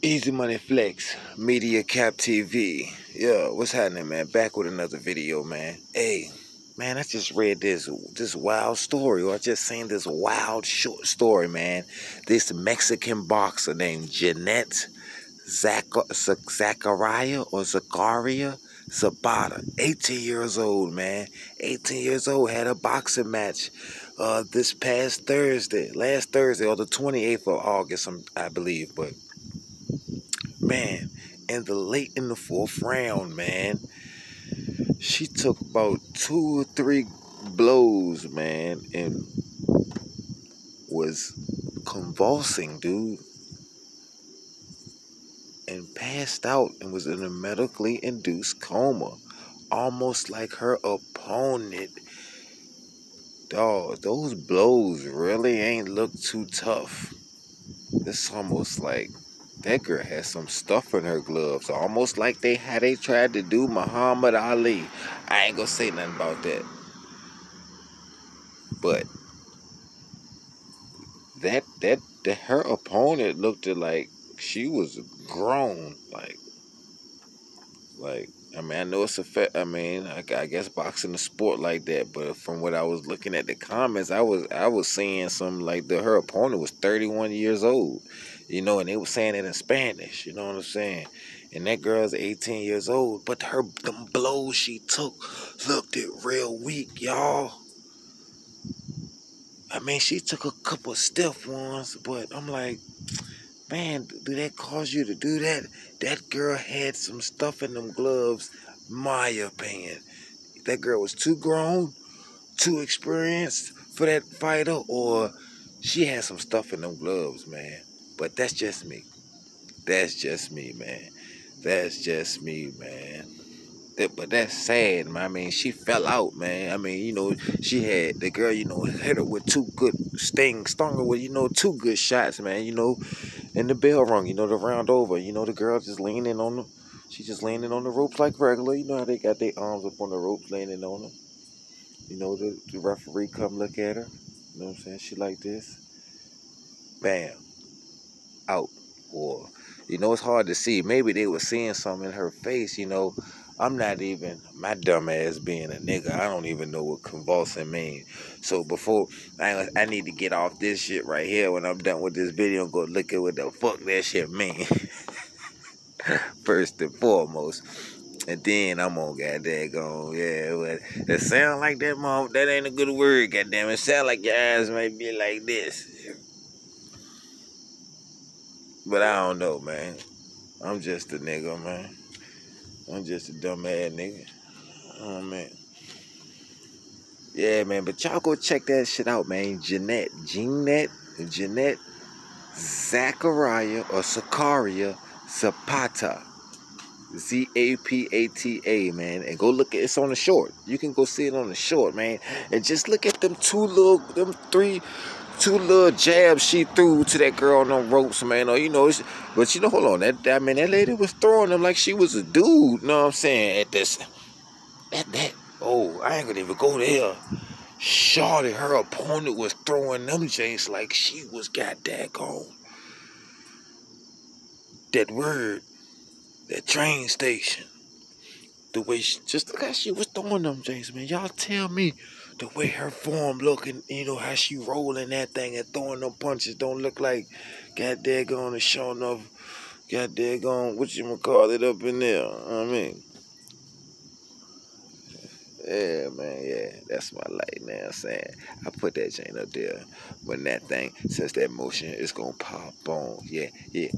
Easy Money Flex, Media Cap TV. Yeah, what's happening, man? Back with another video, man. Hey, man, I just read this this wild story, or I just seen this wild short story, man. This Mexican boxer named Jeanette Zach Zachariah or Zacharia Zapata, 18 years old, man. 18 years old, had a boxing match uh, this past Thursday, last Thursday, or the 28th of August, I believe, but man, in the late in the fourth round, man, she took about two or three blows, man, and was convulsing, dude. And passed out and was in a medically induced coma. Almost like her opponent. Dog, those blows really ain't look too tough. It's almost like that girl has some stuff in her gloves, almost like they had they tried to do Muhammad Ali. I ain't gonna say nothing about that, but that that, that her opponent looked like she was grown, like like I mean, I know it's a fa- I mean, I, I guess boxing a sport like that, but from what I was looking at the comments, I was I was seeing some like the her opponent was 31 years old, you know, and they were saying it in Spanish, you know what I'm saying? And that girl's 18 years old, but her the blows she took looked it real weak, y'all. I mean, she took a couple stiff ones, but I'm like, man, do that cause you to do that? That girl had some stuff in them gloves, my opinion. That girl was too grown, too experienced for that fighter, or she had some stuff in them gloves, man. But that's just me. That's just me, man. That's just me, man. That, but that's sad, man. I mean, she fell out, man. I mean, you know, she had the girl, you know, hit her with two good sting, stung her with, you know, two good shots, man. You know, and the bell rung, you know, the round over. You know, the girl just leaning on them. She just leaning on the ropes like regular. You know how they got their arms up on the ropes, leaning on them. You know, the, the referee come look at her. You know what I'm saying? She like this. Bam out or you know it's hard to see. Maybe they were seeing something in her face you know. I'm not even my dumb ass being a nigga i don't even know what convulsing means so before I, I need to get off this shit right here when i'm done with this video and go look at what the fuck that shit mean. First and foremost. And then I'm on goddamn going, yeah, but that sound like that mom, that ain't a good word, goddamn. It. Sound like your eyes might be like this. But I don't know, man. I'm just a nigga, man. I'm just a dumb ass nigga. Oh man. Yeah, man. But y'all go check that shit out, man. Jeanette, Jeanette, Jeanette, Zachariah or Zachariah Zapata. Z A P A T A, man. And go look at it's on the short. You can go see it on the short, man. And just look at them two little, them three two little jabs she threw to that girl on them ropes, man. Or you know, but you know, hold on, that that man, that lady was throwing them like she was a dude. You know what I'm saying? At this, at that, oh, I ain't gonna even go there. Shorty, her opponent was throwing them jinx like she was got daggone. That word, that train station. The way she, just look how she was throwing them jinx, man. Y'all tell me the way her form looking, you know, how she rolling that thing and throwing them punches don't look like got daggone and showing off got daggone what you gonna call it up in there. I mean. Yeah, man, yeah, that's my light now. I'm saying I put that chain up there when that thing says that motion it's gonna pop on. Yeah, yeah.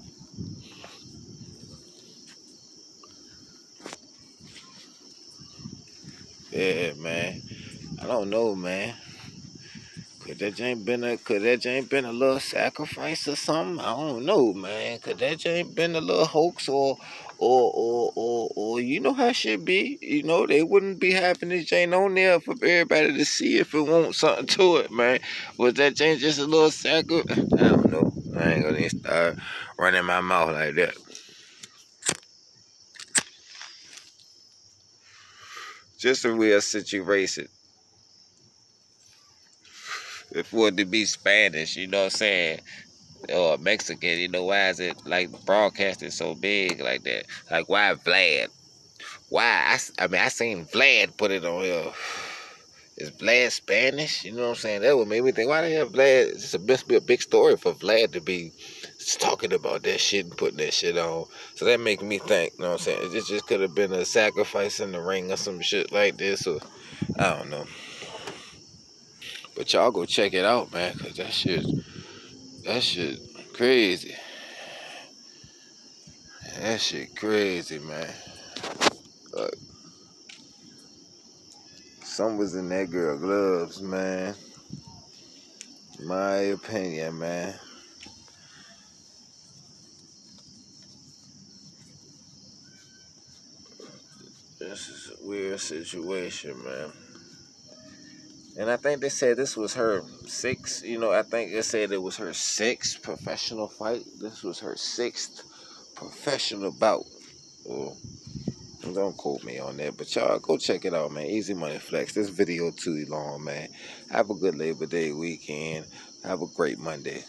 Yeah, man. I don't know, man. Could that ain't been a could that ain't been a little sacrifice or something? I don't know, man. Could that ain't been a little hoax or or or or or you know how shit be? You know, they wouldn't be having this Jane on there for everybody to see if it wants something to it, man. Was that Jane just a little sacrifice? I don't know. I ain't gonna start running my mouth like that. Just a real situation for it to be Spanish, you know what I'm saying? or Mexican. You know why is it like broadcasted so big like that? Like why Vlad? Why I, I mean I seen Vlad put it on here. Is Vlad Spanish? You know what I'm saying? That would make me think, why the hell Vlad? It's must be a big story for Vlad to be talking about that shit and putting that shit on. So that make me think, you know what I'm saying? It just could have been a sacrifice in the ring or some shit like this. Or I don't know. But y'all go check it out, man, cause that shit, that shit crazy. That shit crazy, man. But some was in that girl gloves, man. My opinion, man. This is a weird situation, man. And I think they said this was her sixth, you know, I think they said it was her sixth professional fight. This was her sixth professional bout. Well, don't quote me on that, but y'all go check it out, man. Easy Money Flex. This video too long, man. Have a good Labor Day weekend. Have a great Monday.